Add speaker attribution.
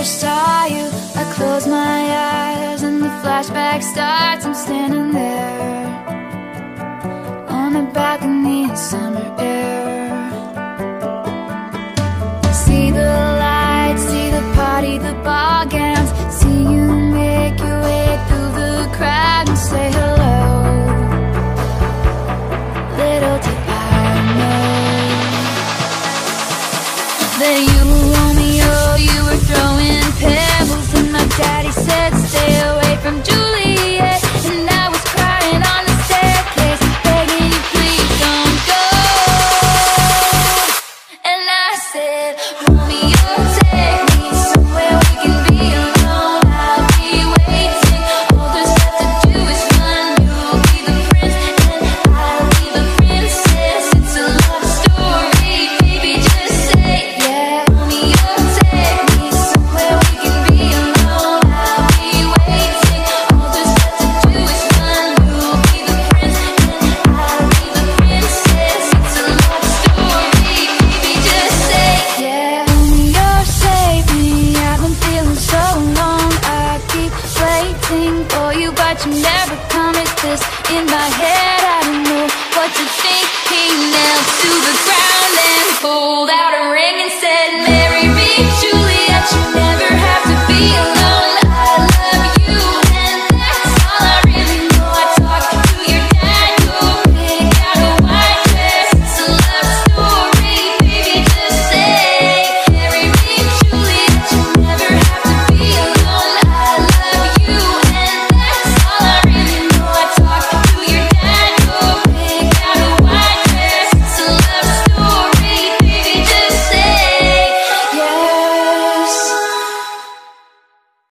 Speaker 1: first saw you I close my eyes and the flashback starts. I'm standing there On a balcony in summer air. See the lights, see the party, the ball gowns See you make your way through the crowd and say hello. Little did I know That you for you, but you never promised this. In my head, I don't know.